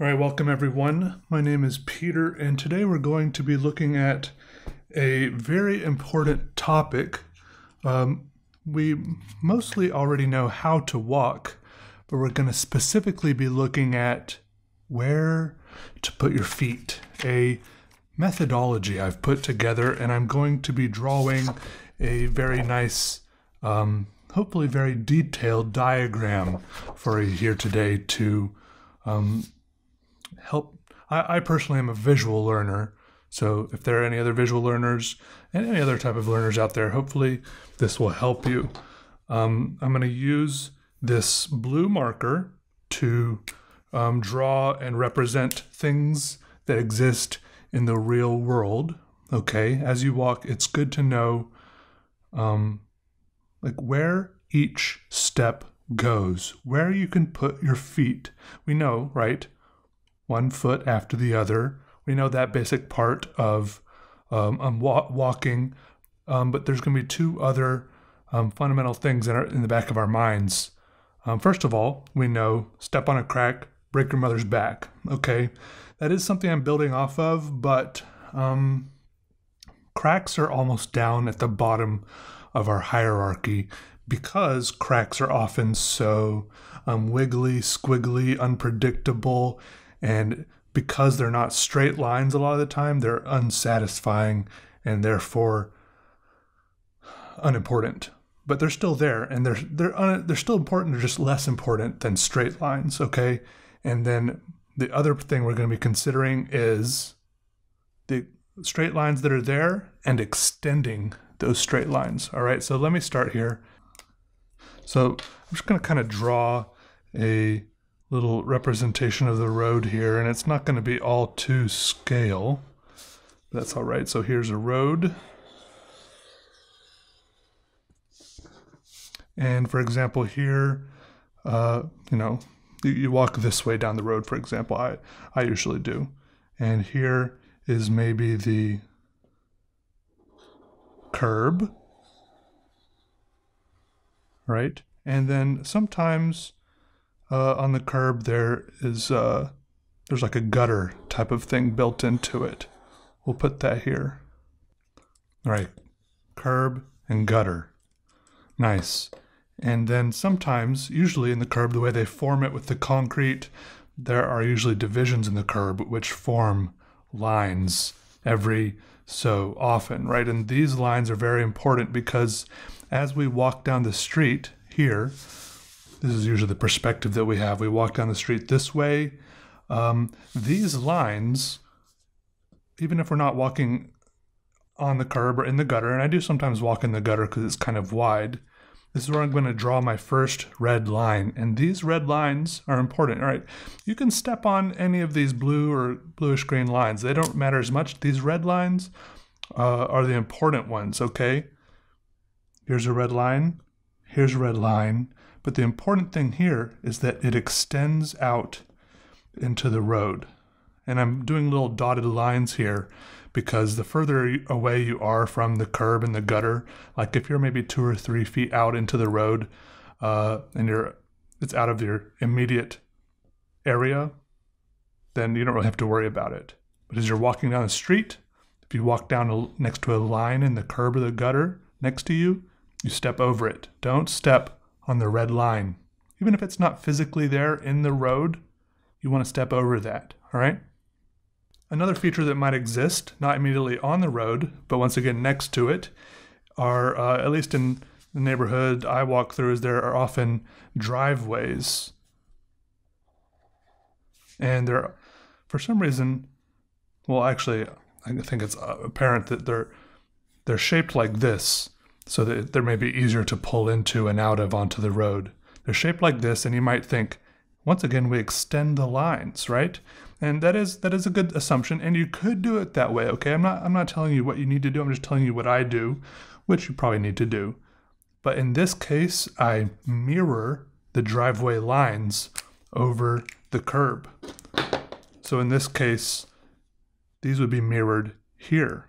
All right, welcome everyone. My name is Peter, and today we're going to be looking at a very important topic. Um, we mostly already know how to walk, but we're going to specifically be looking at where to put your feet, a methodology I've put together, and I'm going to be drawing a very nice, um, hopefully, very detailed diagram for you here today to um, help. I, I personally am a visual learner, so if there are any other visual learners and any other type of learners out there, hopefully this will help you. Um, I'm going to use this blue marker to um, draw and represent things that exist in the real world. Okay, as you walk, it's good to know um, like where each step goes, where you can put your feet. We know, right? One foot after the other. We know that basic part of um, um, wa- walking, um, but there's going to be two other um, fundamental things in, our, in the back of our minds. Um, first of all, we know step on a crack, break your mother's back. Okay, that is something I'm building off of, but um, cracks are almost down at the bottom of our hierarchy because cracks are often so wiggly, squiggly, unpredictable, and because they're not straight lines a lot of the time, they're unsatisfying and therefore unimportant. But they're still there, and they're they're un, they're still important. They're just less important than straight lines. Okay, and then the other thing we're going to be considering is the straight lines that are there and extending those straight lines. All right, so let me start here. So I'm just going to kind of draw a little representation of the road here, and it's not going to be all to scale. That's all right. So here's a road. And for example, here, uh, you know, you, you walk this way down the road, for example. I, I usually do. And here is maybe the curb, right? And then sometimes uh, on the curb there is uh, there's like a gutter type of thing built into it. We'll put that here. All right, curb and gutter. Nice. And then sometimes, usually in the curb, the way they form it with the concrete, there are usually divisions in the curb which form lines every so often, right? And these lines are very important because as we walk down the street here, this is usually the perspective that we have. We walk down the street this way. Um, these lines, even if we're not walking on the curb or in the gutter, and I do sometimes walk in the gutter because it's kind of wide, this is where I'm going to draw my first red line. And these red lines are important. All right, you can step on any of these blue or bluish green lines. They don't matter as much. These red lines uh, are the important ones, okay? Here's a red line. Here's a red line. But the important thing here is that it extends out into the road. And I'm doing little dotted lines here because the further away you are from the curb and the gutter, like if you're maybe two or three feet out into the road uh, and you're it's out of your immediate area, then you don't really have to worry about it. But as you're walking down the street, if you walk down next to a line in the curb or the gutter next to you, you step over it. Don't step on the red line. Even if it's not physically there in the road, you want to step over that, all right? Another feature that might exist, not immediately on the road, but once again next to it, are, uh, at least in the neighborhood I walk through, is there are often driveways. And there, are, for some reason, well, actually, I think it's uh, apparent that they're they're shaped like this so that they're maybe easier to pull into and out of onto the road. They're shaped like this, and you might think, once again, we extend the lines, right? And that is that is a good assumption, and you could do it that way. Okay, I'm not I'm not telling you what you need to do. I'm just telling you what I do, which you probably need to do. But in this case, I mirror the driveway lines over the curb. So in this case, these would be mirrored here,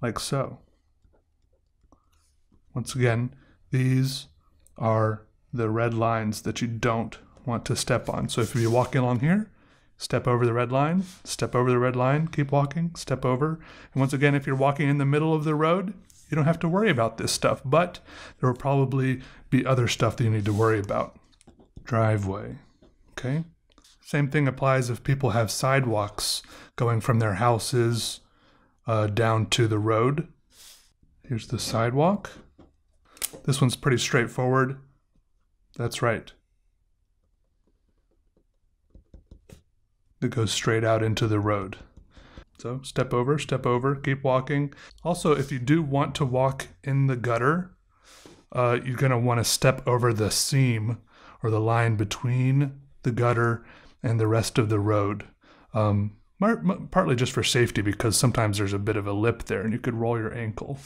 like so. Once again, these are the red lines that you don't want to step on. So if you're walking along here, step over the red line, step over the red line, keep walking, step over. And once again, if you're walking in the middle of the road, you don't have to worry about this stuff, but there will probably be other stuff that you need to worry about. Driveway. Okay. Same thing applies if people have sidewalks going from their houses uh, down to the road. Here's the sidewalk. This one's pretty straightforward. That's right. It goes straight out into the road. So step over, step over, keep walking. Also, if you do want to walk in the gutter, uh, you're going to want to step over the seam or the line between the gutter and the rest of the road. Um, partly just for safety because sometimes there's a bit of a lip there and you could roll your ankle.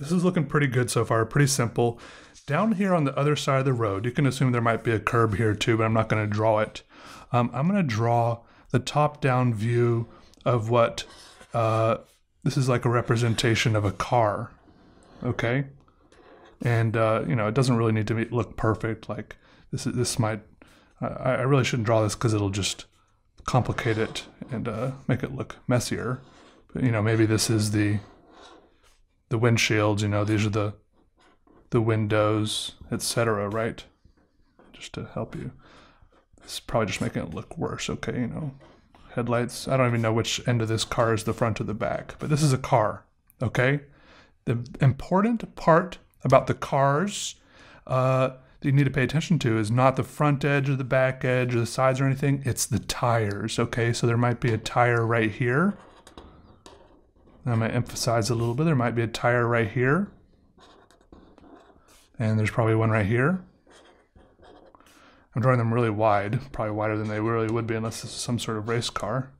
This is looking pretty good so far, pretty simple. Down here on the other side of the road, you can assume there might be a curb here too, but I'm not going to draw it. Um, I'm going to draw the top-down view of what uh, this is like a representation of a car. Okay, and uh, you know it doesn't really need to be, look perfect. Like this is this might I, I really shouldn't draw this because it'll just complicate it and uh, make it look messier. But you know maybe this is the the windshields. You know these are the the windows, etc. Right, just to help you. It's probably just making it look worse. Okay, you know headlights. I don't even know which end of this car is the front or the back, but this is a car, okay? The important part about the cars uh, that you need to pay attention to is not the front edge or the back edge or the sides or anything, it's the tires, okay? So there might be a tire right here. I'm going to emphasize a little bit. There might be a tire right here. And there's probably one right here. I'm drawing them really wide, probably wider than they really would be unless this is some sort of race car.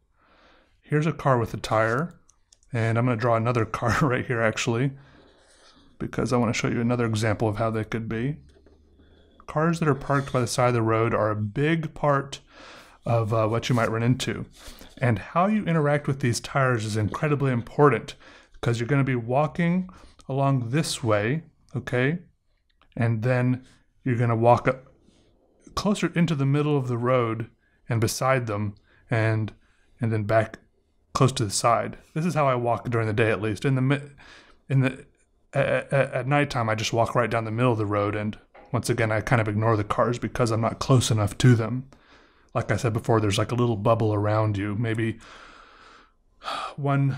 Here's a car with a tire, and I'm going to draw another car right here actually, because I want to show you another example of how they could be. Cars that are parked by the side of the road are a big part of uh, what you might run into. And how you interact with these tires is incredibly important because you're going to be walking along this way, okay? And then you're going to walk up closer into the middle of the road and beside them and and then back close to the side. This is how I walk during the day at least. In the in the at, at nighttime I just walk right down the middle of the road and once again I kind of ignore the cars because I'm not close enough to them. Like I said before there's like a little bubble around you, maybe one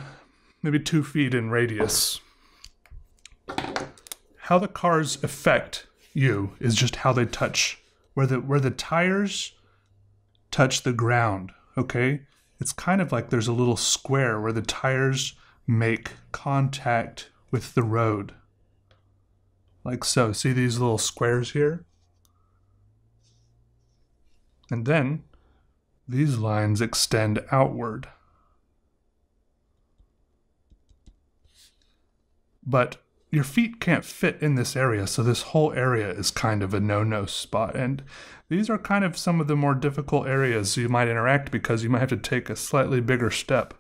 maybe 2 feet in radius. How the cars affect you is just how they touch where the where the tires touch the ground, okay? It's kind of like there's a little square where the tires make contact with the road. Like so. See these little squares here? And then these lines extend outward. But your feet can't fit in this area, so this whole area is kind of a no-no spot. And these are kind of some of the more difficult areas you might interact because you might have to take a slightly bigger step.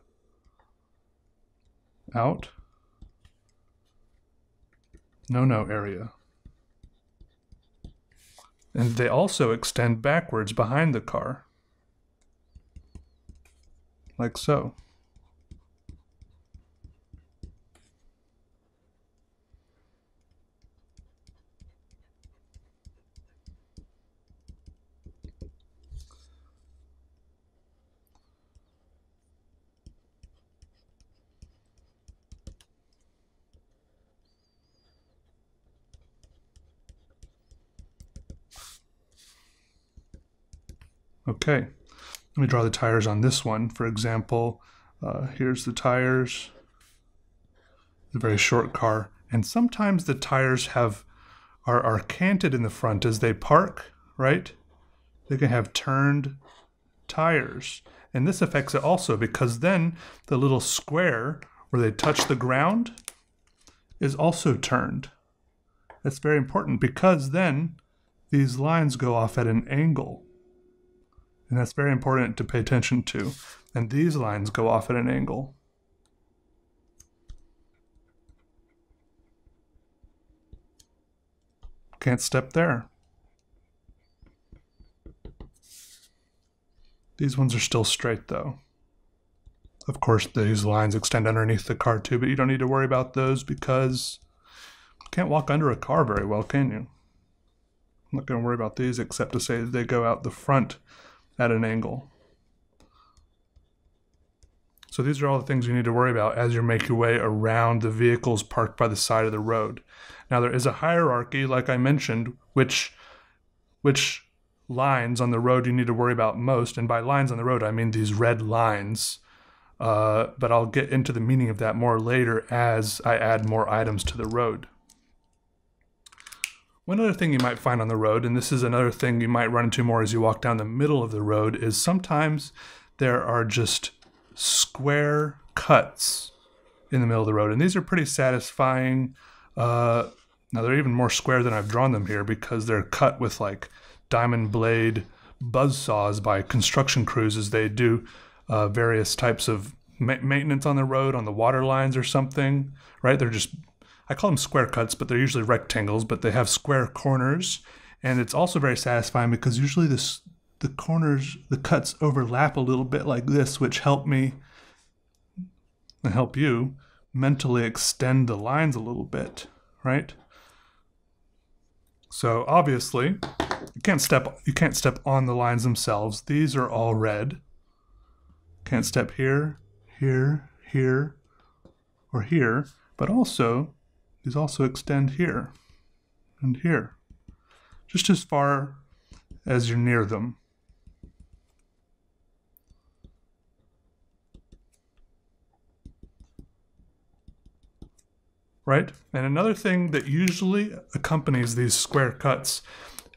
Out. No-no area. And they also extend backwards behind the car. Like so. Okay, let me draw the tires on this one. For example, uh, here's the tires. A very short car. And sometimes the tires have are, are canted in the front as they park, right? They can have turned tires. And this affects it also because then the little square where they touch the ground is also turned. That's very important because then these lines go off at an angle. And that's very important to pay attention to. And these lines go off at an angle. Can't step there. These ones are still straight though. Of course, these lines extend underneath the car too, but you don't need to worry about those because you can't walk under a car very well, can you? I'm not going to worry about these except to say they go out the front at an angle. So these are all the things you need to worry about as you make your way around the vehicles parked by the side of the road. Now there is a hierarchy, like I mentioned, which which lines on the road you need to worry about most. And by lines on the road, I mean these red lines. Uh, but I'll get into the meaning of that more later as I add more items to the road. One other thing you might find on the road, and this is another thing you might run into more as you walk down the middle of the road, is sometimes there are just square cuts in the middle of the road. And these are pretty satisfying. Uh, now, they're even more square than I've drawn them here because they're cut with like diamond blade buzz saws by construction crews as they do uh, various types of ma- maintenance on the road, on the water lines or something, right? They're just, I call them square cuts, but they're usually rectangles, but they have square corners. And it's also very satisfying because usually this the corners, the cuts overlap a little bit like this, which help me and help you mentally extend the lines a little bit, right? So obviously, you can't step you can't step on the lines themselves. These are all red. Can't step here, here, here, or here, but also these also extend here and here. Just as far as you're near them. right? And another thing that usually accompanies these square cuts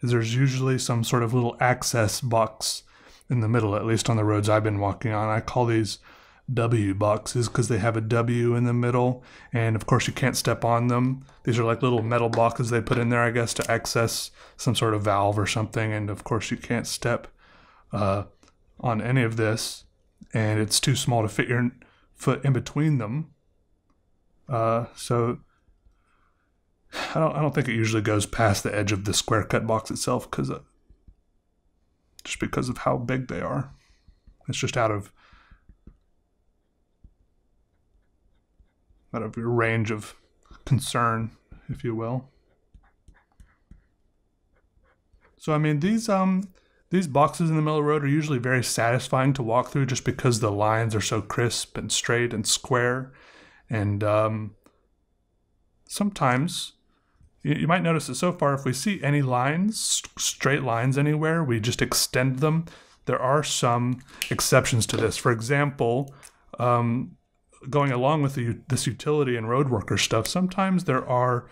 is there's usually some sort of little access box in the middle, at least on the roads I've been walking on. I call these W boxes because they have a W in the middle, and of course you can't step on them. These are like little metal boxes they put in there, I guess, to access some sort of valve or something. And of course you can't step uh, on any of this, and it's too small to fit your foot in between them. Uh, so I don't, I don't think it usually goes past the edge of the square cut box itself because just because of how big they are. It's just out of out of your range of concern, if you will. So I mean these um these boxes in the middle of the road are usually very satisfying to walk through just because the lines are so crisp and straight and square and um, sometimes you, you might notice that so far, if we see any lines, straight lines anywhere, we just extend them. There are some exceptions to this. For example, um, going along with the, this utility and road worker stuff, sometimes there are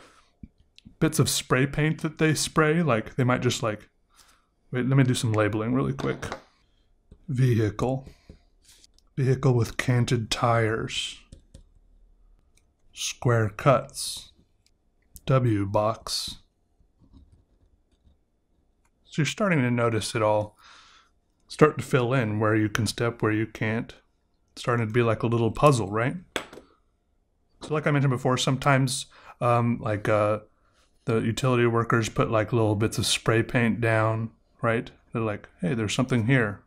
bits of spray paint that they spray. Like they might just like, wait, let me do some labeling really quick. Vehicle. Vehicle with canted tires square cuts, W box. So you're starting to notice it all start to fill in where you can step, where you can't. Starting to be like a little puzzle, right? So like I mentioned before, sometimes um, like uh, the utility workers put like little bits of spray paint down, right? They're like, hey, there's something here.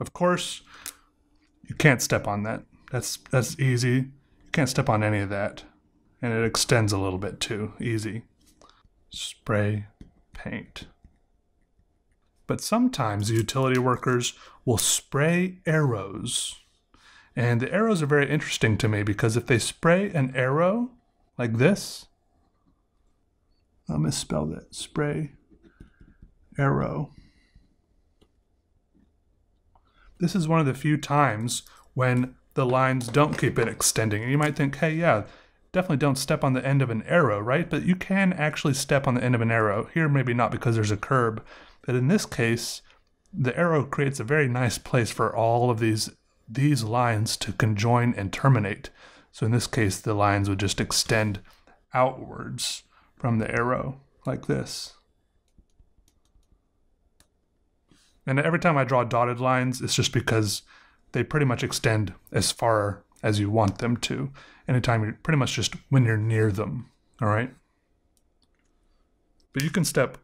Of course, you can't step on that. That's that's easy. You can't step on any of that. And it extends a little bit too. Easy. Spray paint. But sometimes the utility workers will spray arrows. And the arrows are very interesting to me because if they spray an arrow like this, I misspelled misspell that. Spray arrow. This is one of the few times when the lines don't keep it extending. And you might think, hey, yeah, definitely don't step on the end of an arrow, right? But you can actually step on the end of an arrow. Here, maybe not because there's a curb, but in this case, the arrow creates a very nice place for all of these these lines to conjoin and terminate. So in this case, the lines would just extend outwards from the arrow like this. And every time I draw dotted lines, it's just because they pretty much extend as far as you want them to. Anytime you're pretty much just when you're near them. All right. But you can step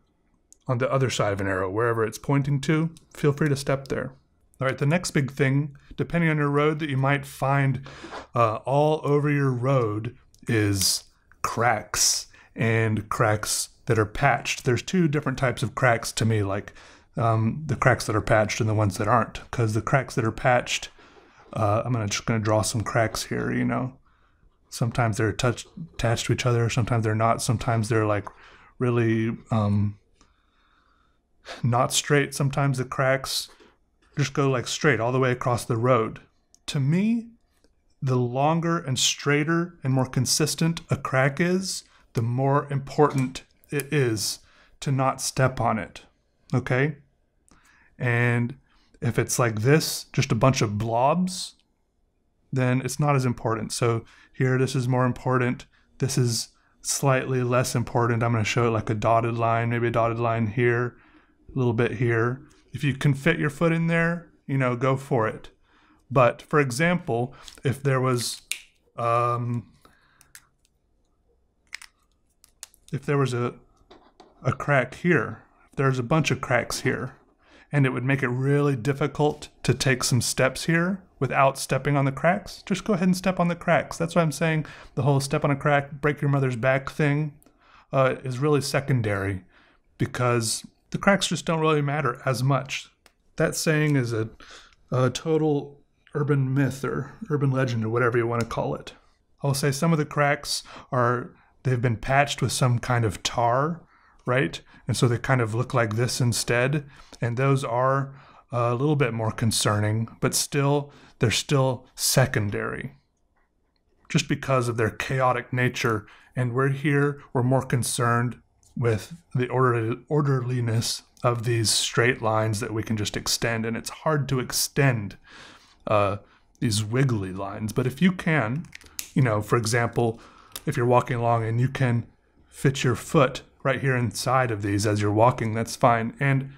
on the other side of an arrow, wherever it's pointing to. Feel free to step there. All right, the next big thing, depending on your road, that you might find uh, all over your road is cracks and cracks that are patched. There's two different types of cracks to me, like um, the cracks that are patched and the ones that aren't. Because the cracks that are patched, uh, I'm gonna, just going to draw some cracks here, you know. Sometimes they're touched, attached to each other, sometimes they're not, sometimes they're like really um, not straight. Sometimes the cracks just go like straight all the way across the road. To me, the longer and straighter and more consistent a crack is, the more important it is to not step on it. Okay? And if it's like this, just a bunch of blobs, then it's not as important. So here, this is more important. This is slightly less important. I'm going to show it like a dotted line, maybe a dotted line here, a little bit here. If you can fit your foot in there, you know, go for it. But for example, if there was, um, if there was a, a crack here, if there's a bunch of cracks here, and it would make it really difficult to take some steps here without stepping on the cracks, just go ahead and step on the cracks. That's why I'm saying the whole step on a crack, break your mother's back thing uh, is really secondary because the cracks just don't really matter as much. That saying is a, a total urban myth or urban legend or whatever you want to call it. I'll say some of the cracks are they've been patched with some kind of tar, right? And so they kind of look like this instead. And those are a little bit more concerning, but still, they're still secondary just because of their chaotic nature. And we're here, we're more concerned with the orderliness of these straight lines that we can just extend. And it's hard to extend uh, these wiggly lines. But if you can, you know, for example, if you're walking along and you can fit your foot right here inside of these as you're walking, that's fine. And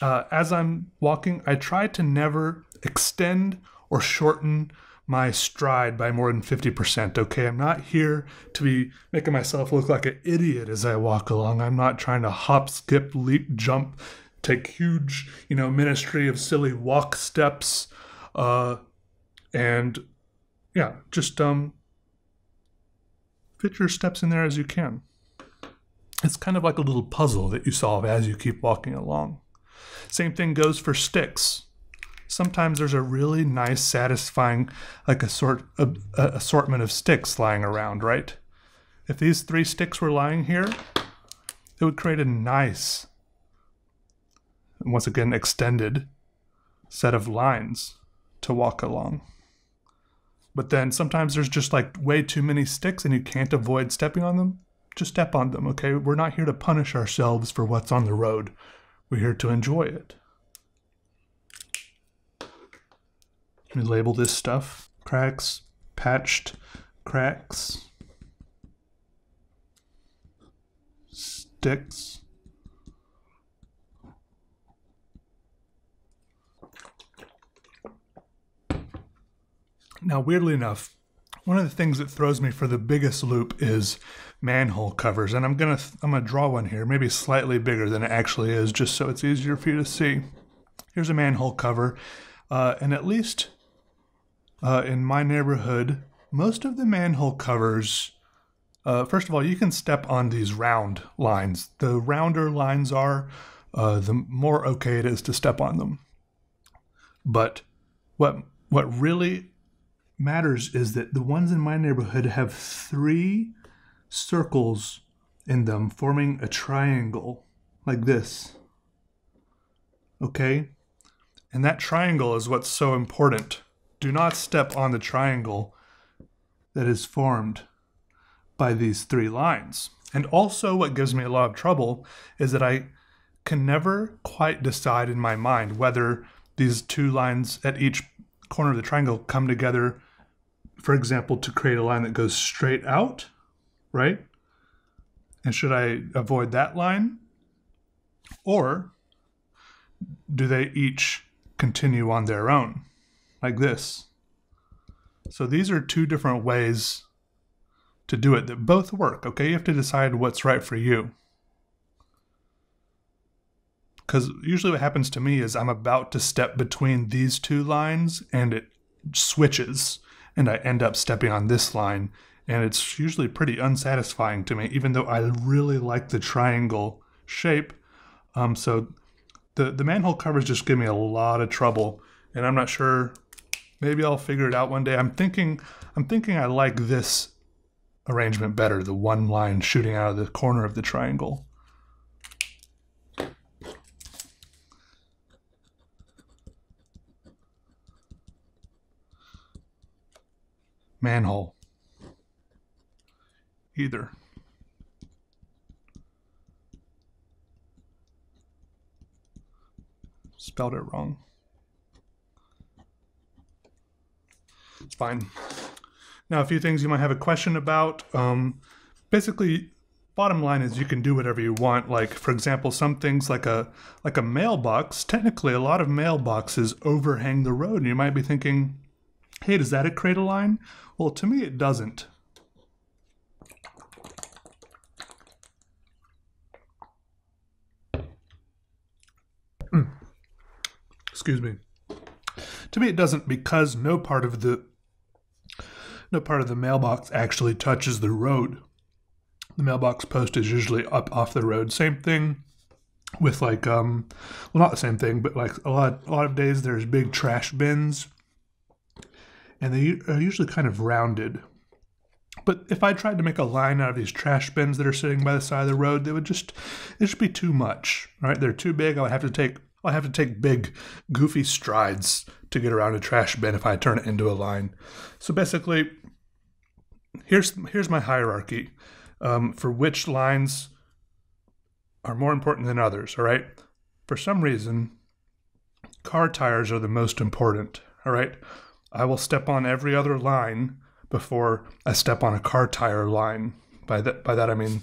uh, as I'm walking, I try to never extend or shorten my stride by more than 50%. Okay, I'm not here to be making myself look like an idiot as I walk along. I'm not trying to hop, skip, leap, jump, take huge, you know, ministry of silly walk steps. Uh, and yeah, just um, fit your steps in there as you can. It's kind of like a little puzzle that you solve as you keep walking along. Same thing goes for sticks sometimes there's a really nice, satisfying, like a sort a assortment of sticks lying around, right? If these three sticks were lying here, it would create a nice, once again, extended set of lines to walk along. But then sometimes there's just like way too many sticks and you can't avoid stepping on them. Just step on them, okay? We're not here to punish ourselves for what's on the road. We're here to enjoy it. Let me label this stuff. Cracks, patched cracks, sticks. Now, weirdly enough, one of the things that throws me for the biggest loop is manhole covers, and I'm gonna I'm gonna draw one here, maybe slightly bigger than it actually is, just so it's easier for you to see. Here's a manhole cover, uh, and at least uh, in my neighborhood, most of the manhole covers, uh, first of all, you can step on these round lines. The rounder lines are, uh, the more okay it is to step on them. But what what really matters is that the ones in my neighborhood have three circles in them, forming a triangle like this. Okay? And that triangle is what's so important do not step on the triangle that is formed by these three lines. And also, what gives me a lot of trouble is that I can never quite decide in my mind whether these two lines at each corner of the triangle come together, for example, to create a line that goes straight out, right? And should I avoid that line? Or do they each continue on their own? Like this. So these are two different ways to do it that both work, okay? You have to decide what's right for you. because usually what happens to me is I'm about to step between these two lines and it switches and I end up stepping on this line and it's usually pretty unsatisfying to me even though I really like the triangle shape um, so the the manhole covers just give me a lot of trouble and I'm not sure maybe I'll figure it out one day I'm thinking I'm thinking I like this arrangement better the one line shooting out of the corner of the triangle manhole. Either. Spelled it wrong. It's fine. Now, a few things you might have a question about. Um, basically, bottom line is you can do whatever you want. Like, for example, some things like a like a mailbox. Technically, a lot of mailboxes overhang the road, and you might be thinking, "Hey, does that create a line?" Well, to me, it doesn't. Mm. Excuse me. To me, it doesn't because no part of the no part of the mailbox actually touches the road. The mailbox post is usually up off the road. Same thing with like um well not the same thing, but like a lot a lot of days there's big trash bins and they are usually kind of rounded. But if I tried to make a line out of these trash bins that are sitting by the side of the road, they would just it should be too much. Right? They're too big. I would have to take I have to take big, goofy strides to get around a trash bin if I turn it into a line. So basically, here's here's my hierarchy um, for which lines are more important than others. All right. For some reason, car tires are the most important. All right. I will step on every other line before I step on a car tire line. By that, by that I mean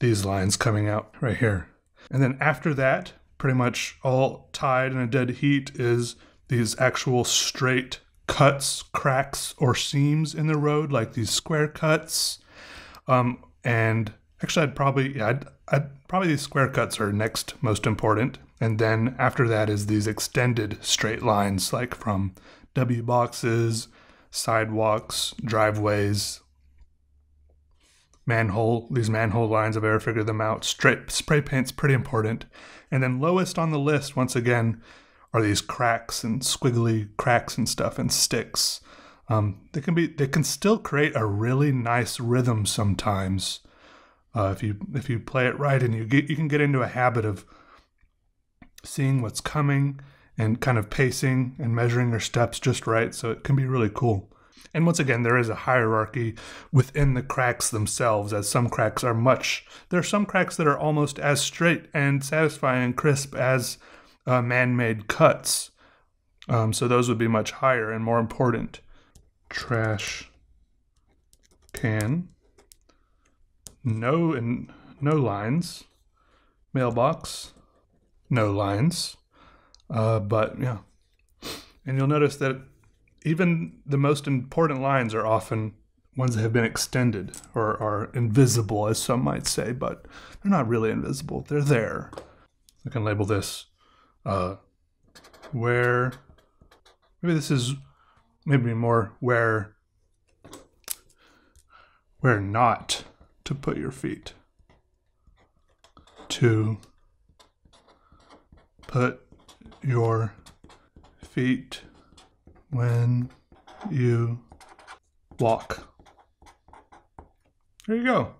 these lines coming out right here. And then after that, pretty much all tied in a dead heat is these actual straight cuts, cracks, or seams in the road, like these square cuts. Um, and actually, I'd probably, yeah, I'd, I'd, probably these square cuts are next most important. And then after that is these extended straight lines, like from W boxes, sidewalks, driveways, manhole. These manhole lines, I've ever figured them out. Straight spray paint's pretty important. And then lowest on the list, once again, are these cracks and squiggly cracks and stuff and sticks. Um, they can be they can still create a really nice rhythm sometimes uh, if you if you play it right and you get you can get into a habit of seeing what's coming and kind of pacing and measuring your steps just right. So it can be really cool. And once again, there is a hierarchy within the cracks themselves, as some cracks are much. There are some cracks that are almost as straight and satisfying and crisp as uh, man made cuts. Um, so those would be much higher and more important. Trash can. No and no lines. Mailbox. No lines. Uh, but yeah, and you'll notice that even the most important lines are often ones that have been extended or are invisible, as some might say, but they're not really invisible. They're there. I can label this uh, where. Maybe this is maybe more where where not to put your feet. To put your feet when you walk. There you go.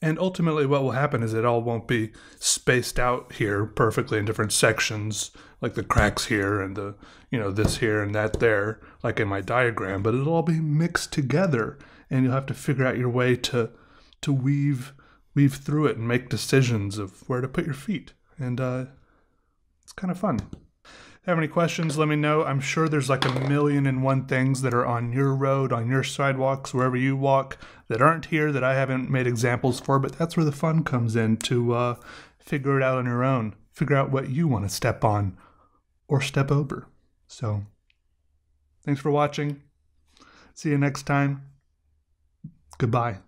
And ultimately, what will happen is it all won't be spaced out here perfectly in different sections, like the cracks here and the, you know, this here and that there, like in my diagram, but it'll all be mixed together. And you'll have to figure out your way to, to weave, weave through it and make decisions of where to put your feet. And uh, it's kind of fun have any questions, let me know. I'm sure there's like a million and one things that are on your road, on your sidewalks, wherever you walk, that aren't here that I haven't made examples for, but that's where the fun comes in to uh, figure it out on your own. Figure out what you want to step on or step over. So, thanks for watching. See you next time. Goodbye.